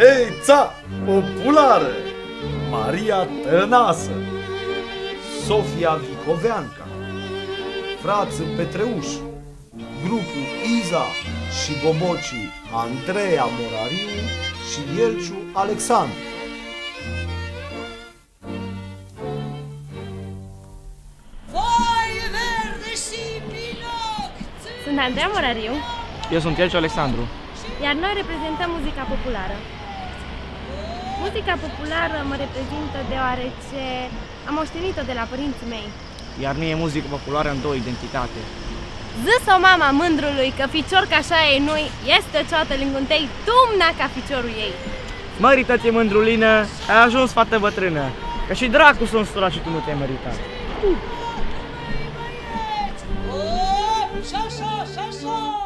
Heița populară, Maria Tănasă, Sofia Vicoveanca, frață Petreuș, grupul Iza și Bobocii Andreea Morariu și Ielciu Alexandru. Vai verde și pinoc! Sunt Andreea Morariu, Eu sunt Elciu Alexandru. iar noi reprezentăm muzica populară. Muzica populară mă reprezintă deoarece am moștenit-o de la părinții mei. Iar mie muzică populară în două identitate. Zis-o mama mândrului că ficior ca așa e nu este cioată linguntei, tumna ca ficiorul ei. Mărită-ți mândrulină, ai ajuns fată bătrână. Că și dracu sunt surat și tu nu te-ai măritat. Op, și așa, și așa!